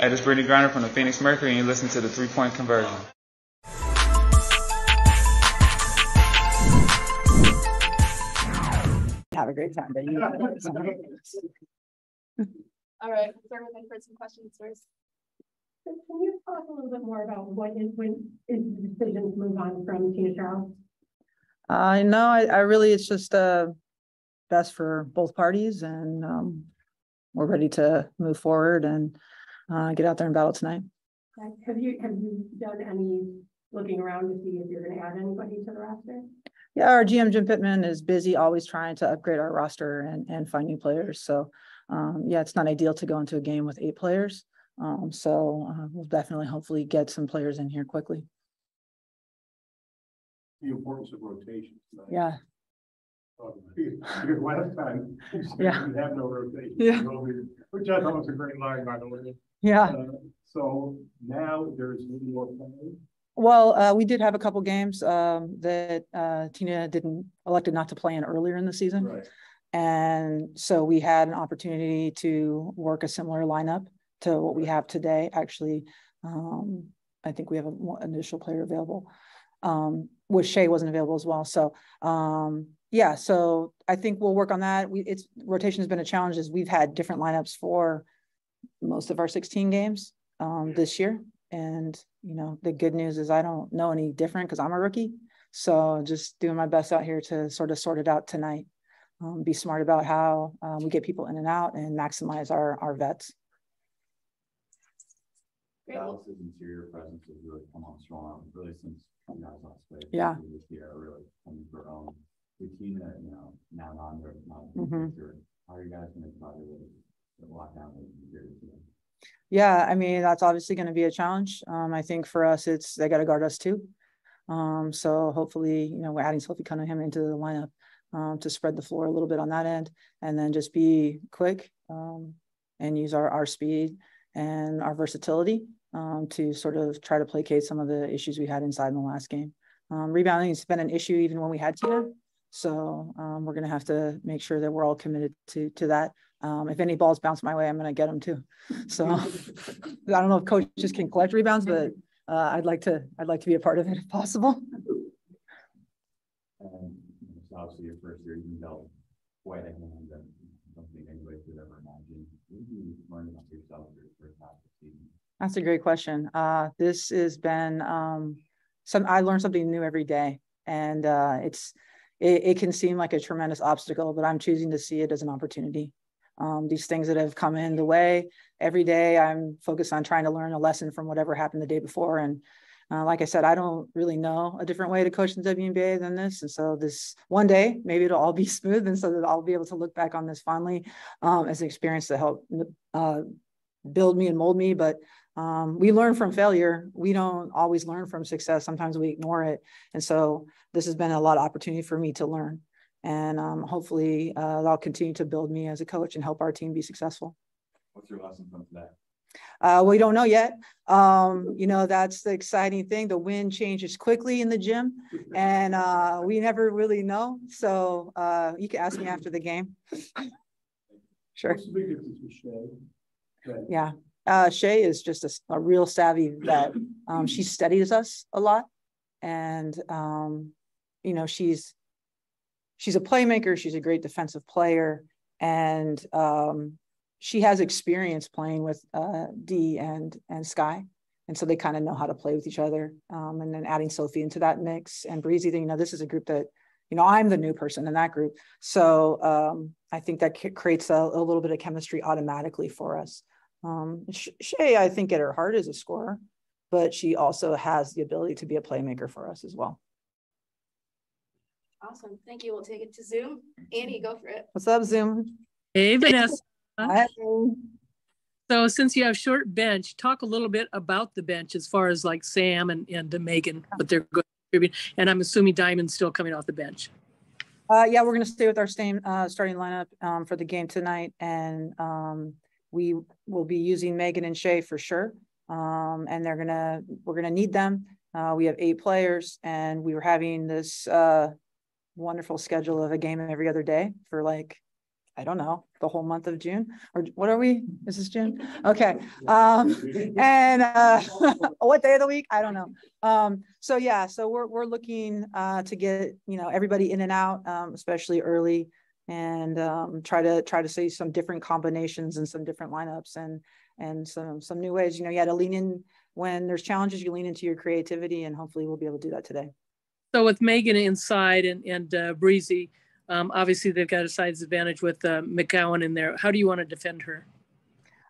Hey, this is Brittney Griner from the Phoenix Mercury, and you listen to the Three Point Conversion. Have a great time, but you. All right, we'll start with in-person questions first. Can you talk a little bit more about what is, when is the decision to move on from Tina Charles? Uh, no, I, I really, it's just, uh, best for both parties and, um, we're ready to move forward and, uh, get out there and battle tonight. Have you, have you done any looking around to see if you're gonna add anybody to the roster? Yeah, our GM Jim Pitman is busy, always trying to upgrade our roster and, and find new players. So, um, yeah, it's not ideal to go into a game with eight players. Um, so, uh, we'll definitely hopefully get some players in here quickly. the importance of rotation. tonight. Yeah, Um, Because last time. you said Yeah. We have no rotation. Yeah. Which I thought was a great line, by the way. yeah. Uh, So now there's no more playing. Well, uh, we did have a couple games, um, that, uh, Tina didn't, elected not to play in earlier in the season. Right. And so we had an opportunity to work a similar lineup to what we have today. Actually, um, I think we have a one initial player available. Um, which Shey wasn't available as well. So, um, yeah, so I think we'll work on that. We, it's, rotation has been a challenge as we've had different lineups for most of our sixteen games, um, this year. And, you know, the good news is I don't know any different because I'm a rookie. So just doing my best out here to sort of sort it out tonight um, be smart about how uh, we get people in and out and maximize our, our vets. Dallas's interior presence has really come on strong, really since you guys last played. Yeah. This year, really coming for own. With Tina, you know, now on not. Mhm. How are you guys try to lock down the interior? team? Yeah, I mean, that's obviously going to be a challenge. Um, I think for us, it's, they got to guard us too. Um, so hopefully, you know, we're adding Sophie Cunningham into the lineup um, to spread the floor a little bit on that end and then just be quick um, and use our, our speed and our versatility um, to sort of try to placate some of the issues we had inside in the last game. Um, rebounding has been an issue even when we had Tina. So um, we're going to have to make sure that we're all committed to, to that. Um, if any balls bounce my way, I'm going to get them too. So I don't know if coaches can collect rebounds, but uh, I'd like to, I'd like to be a part of it if possible. And you know, it's obviously your first year, you dealt quite a hand that I don't think anybody could ever imagine. What did you learn about yourself your first half of the season? That's a great question. Uh, this has been um, some, I learn something new every day and uh, it's, it, it can seem like a tremendous obstacle, but I'm choosing to see it as an opportunity. Um, these things that have come in the way every day, I'm focused on trying to learn a lesson from whatever happened the day before. And uh, like I said, I don't really know a different way to coach the WNBA than this. And so this one day, maybe it'll all be smooth. And so that I'll be able to look back on this fondly um, as an experience to help uh, build me and mold me. But um, we learn from failure. We don't always learn from success. Sometimes we ignore it. And so this has been a lot of opportunity for me to learn. And um, hopefully uh, that'll continue to build me as a coach and help our team be successful. What's your lesson from today? Uh, we don't know yet. Um, you know, that's the exciting thing. The wind changes quickly in the gym and uh, we never really know. So uh, you can ask me after the game. Sure. What's the big difference with Shey? That- Yeah. Uh, Shey is just a real savvy vet. Um, she studies us a lot. And, um, you know, she's, she's a playmaker. She's a great defensive player. And, um, she has experience playing with, uh, D and, and Sky. And so they kind of know how to play with each other. Um, and then adding Sophie into that mix and Breezy, thing, you know, this is a group that, you know, I'm the new person in that group. So, um, I think that c- creates a, a little bit of chemistry automatically for us. Um, Shey, I think at her heart is a scorer, but she also has the ability to be a playmaker for us as well. awesome. Thank you. We'll take it to Zoom. Annie, go for it. What's up, Zoom? Hey, Vanessa. Hi. So since you have short bench, talk a little bit about the bench as far as like Sam and, and Megan, what they're going to contribute. And I'm assuming Diamond's still coming off the bench. Uh, yeah, we're gonna stay with our same, uh, starting lineup, um, for the game tonight and, um, we will be using Megan and Shey for sure. Um, and they're gonna, we're gonna need them. Uh, we have eight players and we were having this, uh, wonderful schedule of a game every other day for like I don't know, the whole month of June, or what are we? Is this June? Okay, um, and, uh, what day of the week? I don't know. Um, so yeah, so we're, we're looking, uh, to get, you know, everybody in and out, um, especially early. And, um, try to, try to see some different combinations and some different lineups and, and some, some new ways, you know, you had to lean in when there's challenges, you lean into your creativity and hopefully we'll be able to do that today. So with Megan inside and, and uh, Breezy, um, obviously they've got a size advantage with uh, McCowan in there. How do you want to defend her?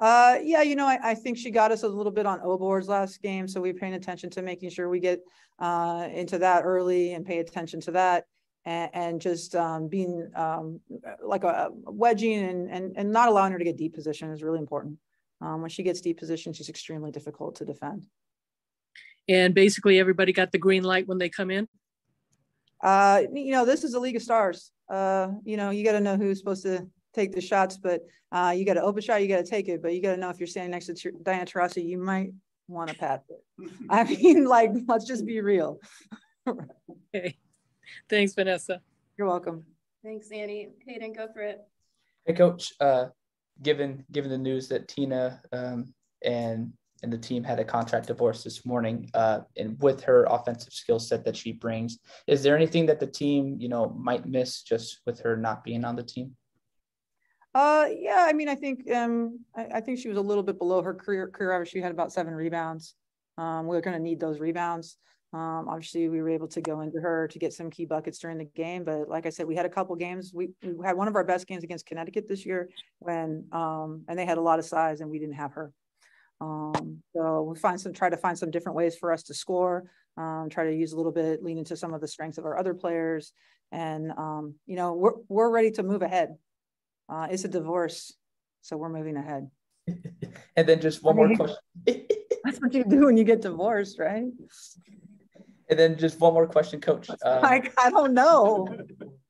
Uh, yeah, you know, I, I think she got us a little bit on O boards last game, so we're paying attention to making sure we get uh, into that early and pay attention to that, and, and just um, being um, like a wedging and, and and not allowing her to get deep position is really important. Um, when she gets deep position, she's extremely difficult to defend. And basically everybody got the green light when they come in. Uh, you know, this is a league of stars. Uh, you know, you got to know who's supposed to take the shots, but uh, you got to open shot, you got to take it, but you got to know if you're standing next to Tr- Diana Taurasi, you might want to pass it. I mean, like, let's just be real. Okay. Thanks, Vanessa. You're welcome. Thanks, Annie. Hayden, go for it. Hey, coach. Uh, given given the news that Tina um, and and the team had a contract divorce this morning, uh, and with her offensive skill set that she brings, is there anything that the team you know might miss just with her not being on the team? Uh, yeah, I mean, I think um, I, I think she was a little bit below her career career average. She had about seven rebounds. Um, we're going to need those rebounds. Um, obviously, we were able to go into her to get some key buckets during the game. But like I said, we had a couple games. We, we had one of our best games against Connecticut this year when, um, and they had a lot of size and we didn't have her. Um, so we find some, try to find some different ways for us to score, um, try to use a little bit, lean into some of the strengths of our other players. And, um, you know, we're, we're ready to move ahead. Uh, it's a divorce, so we're moving ahead. and then just one more question. That's what you do when you get divorced, right? And then just one more question, coach. Um, Like, I don't know.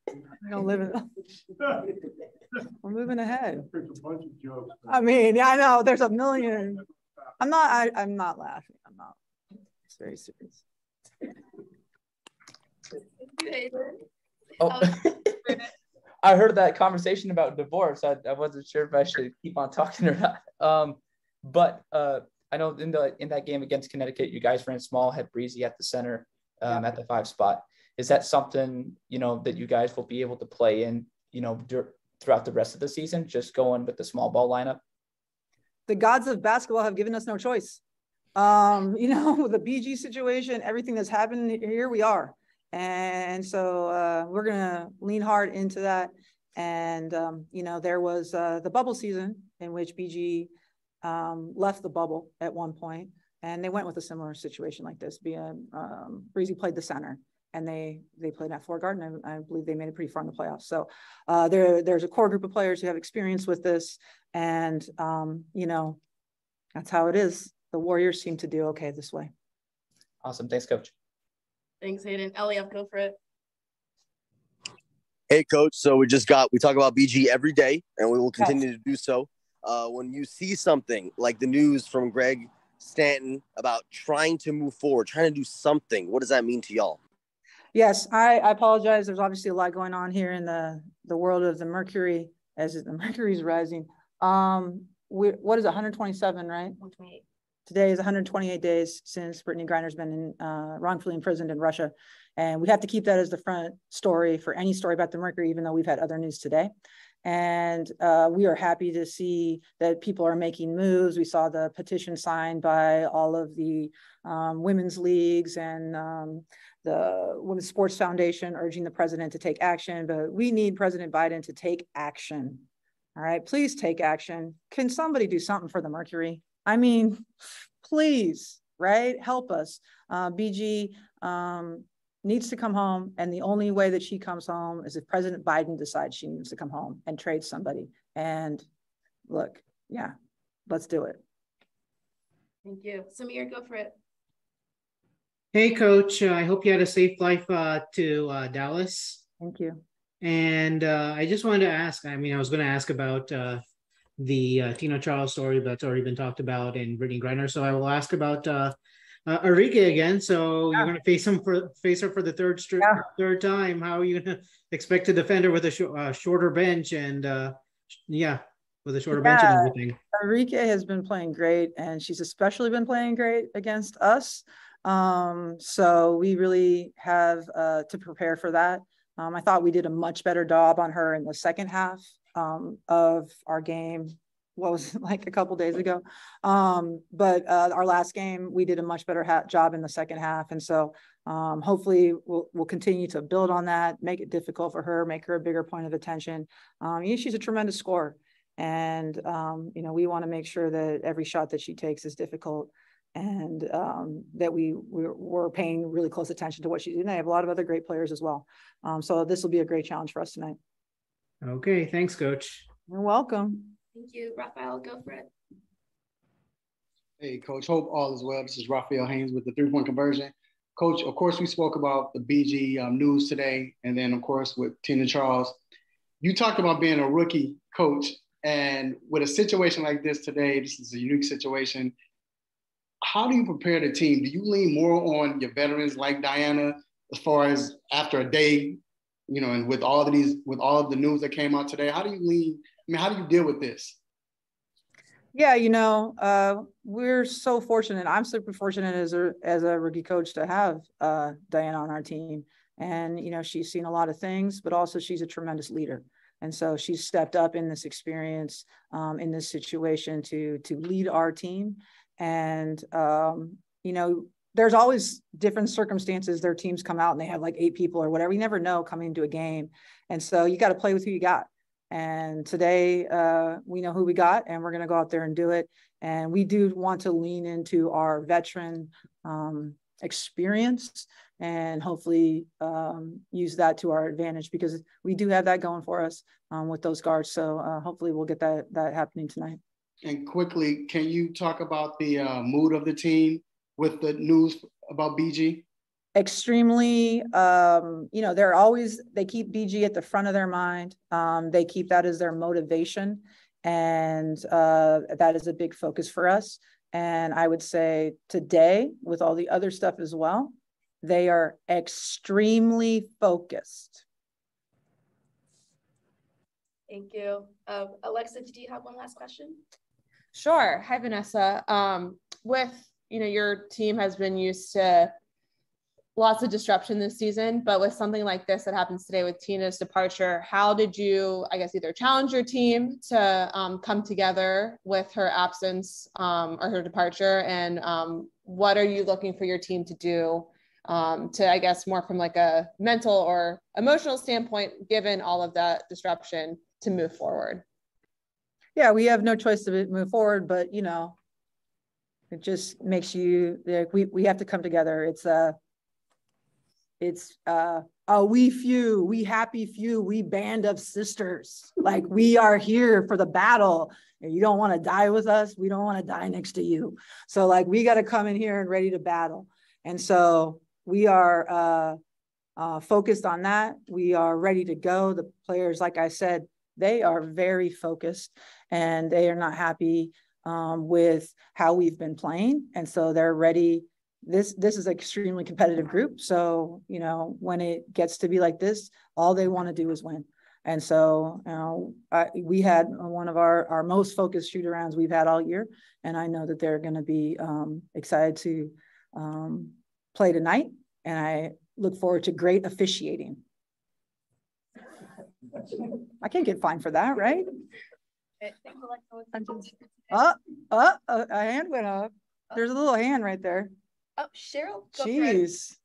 I don't live in, we're moving ahead. There's a bunch of jokes. I mean, yeah, I know, there's a million. I'm not, I, I'm not laughing. I'm not. It's very serious. Thank you, Hayden. oh, I heard that conversation about divorce. I, I wasn't sure if I should keep on talking or not. Um, but uh, I know in the in that game against Connecticut, you guys ran small, had Breezy at the center, um, at the five spot. Is that something you know that you guys will be able to play in, you know, dur- throughout the rest of the season, just going with the small ball lineup? The gods of basketball have given us no choice. Um, you know, the BG situation, everything that's happened here, we are. And so uh, we're gonna lean hard into that. And um, you know, there was uh, the bubble season in which BG um, left the bubble at one point, and they went with a similar situation like this. Being um, Breezy played the center, and they they played at Fort Garden. I, I believe they made it pretty far in the playoffs. So uh, there there's a core group of players who have experience with this, and um, you know, that's how it is. The Warriors seem to do okay this way. Awesome, thanks, coach. Thanks, Hayden. Eliab, go for it. Hey, coach. So we just got, we talk about BG every day and we will continue to do so. Uh, when you see something like the news from Greg Stanton about trying to move forward, trying to do something, what does that mean to y'all? Yes, I, I apologize. There's obviously a lot going on here in the, the world of the Mercury as the Mercury is rising. Um, we, what is it, 127, right? 128. Today is 128 days since Brittney Griner's been in, uh, wrongfully imprisoned in Russia. And we have to keep that as the front story for any story about the Mercury, even though we've had other news today. And uh, we are happy to see that people are making moves. We saw the petition signed by all of the um, women's leagues and um, the Women's Sports Foundation urging the president to take action. But we need President Biden to take action. All right, please take action. Can somebody do something for the Mercury? I mean, please, right? Help us. Uh, BG um, needs to come home. And the only way that she comes home is if President Biden decides she needs to come home and trade somebody. And look, yeah, let's do it. Thank you. Samir, go for it. Hey, Coach. Uh, I hope you had a safe life uh, to uh, Dallas. Thank you. And uh, I just wanted to ask. I mean, I was going to ask about uh, the uh, Tina Charles story, but it's already been talked about in Brittney Griner. So I will ask about uh, Arike again. So Yeah. you're going to face him for face her for the third stri- Yeah. third time. How are you going to expect to defend her with a sh- uh, shorter bench? And uh, yeah, with a shorter bench and everything. Arike has been playing great and she's especially been playing great against us. Um, so we really have uh, to prepare for that. Um, I thought we did a much better job on her in the second half um, of our game. What was it, like a couple days ago? Um, but uh, our last game, we did a much better ha- job in the second half. And so um, hopefully we'll, we'll continue to build on that, make it difficult for her, make her a bigger point of attention. Um, yeah, she's a tremendous scorer. And, um, you know, we want to make sure that every shot that she takes is difficult and um, that we we're, we're paying really close attention to what she's doing. They have a lot of other great players as well. Um, so this will be a great challenge for us tonight. Okay, thanks, coach. You're welcome. Thank you. Raphael, go for it. Hey, Coach, hope all is well. This is Raphael Haynes with the three-point conversion. Coach, of course, we spoke about the BG um, news today, and then, of course, with Tina Charles. You talked about being a rookie coach, and with a situation like this today, this is a unique situation. How do you prepare the team? Do you lean more on your veterans like Diana, as far as after a day, you know, and with all of these, with all of the news that came out today, how do you lean? I mean, how do you deal with this? Yeah, you know, uh, we're so fortunate. I'm super fortunate as a as a rookie coach to have uh, Diana on our team, and you know, she's seen a lot of things, but also she's a tremendous leader. And so she's stepped up in this experience, um, in this situation to to lead our team. And um, you know, there's always different circumstances. Their teams come out and they have like eight people or whatever. You never know coming into a game, and so you got to play with who you got. And today uh, we know who we got, and we're going to go out there and do it. And we do want to lean into our veteran um, experience and hopefully um, use that to our advantage because we do have that going for us um, with those guards. So uh, hopefully we'll get that that happening tonight. And quickly, can you talk about the uh, mood of the team with the news about BG? Extremely um you know they're always they keep bg at the front of their mind um they keep that as their motivation and uh that is a big focus for us and i would say today with all the other stuff as well they are extremely focused Thank you. Um, Alexa, did you have one last question? Sure. Hi, Vanessa. Um, with, you know, your team has been used to lots of disruption this season, but with something like this that happens today with Tina's departure, how did you, I guess, either challenge your team to um, come together with her absence um, or her departure? And um, what are you looking for your team to do um, to, I guess, more from like a mental or emotional standpoint, given all of that disruption to move forward? yeah we have no choice to move forward but you know it just makes you like we, we have to come together it's uh it's uh a we few we happy few we band of sisters like we are here for the battle and you don't want to die with us we don't want to die next to you so like we got to come in here and ready to battle and so we are uh uh, focused on that. We are ready to go. The players, like I said, they are very focused and they are not happy um, with how we've been playing. And so they're ready. This this is an extremely competitive group. So, you know, when it gets to be like this, all they want to do is win. And so, you know, I, we had one of our, our most focused shoot arounds we've had all year. And I know that they're going to be um, excited to um, play tonight. And I look forward to great officiating. I can't get fined for that, right? Uh, uh, a, a hand went up. There's a little hand right there. Oh, Cheryl, go for it. Jeez.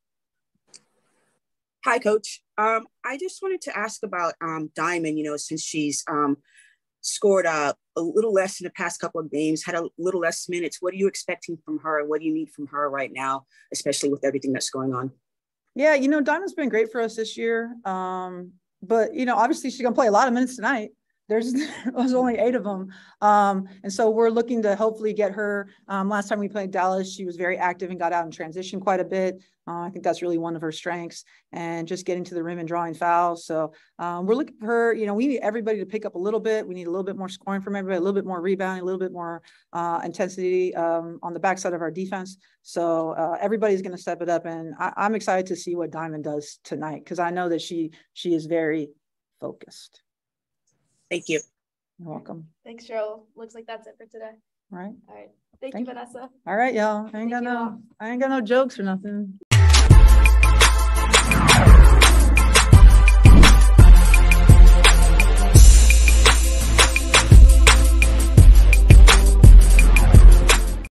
Hi, Coach. Um, I just wanted to ask about um, Diamond. You know, since she's um, scored uh, a little less in the past couple of games, had a little less minutes. What are you expecting from her? What do you need from her right now, especially with everything that's going on? Yeah, you know, Diamond's been great for us this year. Um, but you know, obviously she's gonna play a lot of minutes tonight. There's there's only eight of them, um, and so we're looking to hopefully get her. Um, last time we played Dallas, she was very active and got out in transition quite a bit. Uh, I think that's really one of her strengths, and just getting to the rim and drawing fouls. So um, we're looking for her. You know, we need everybody to pick up a little bit. We need a little bit more scoring from everybody, a little bit more rebounding, a little bit more uh, intensity um, on the backside of our defense. So uh, everybody's going to step it up, and I, I'm excited to see what Diamond does tonight because I know that she she is very focused. Thank you. You're welcome. Thanks, Cheryl. Looks like that's it for today. All right. All right. Thank you, Vanessa. All right, y'all. I ain't Thank got you no, all. I ain't got no jokes or nothing.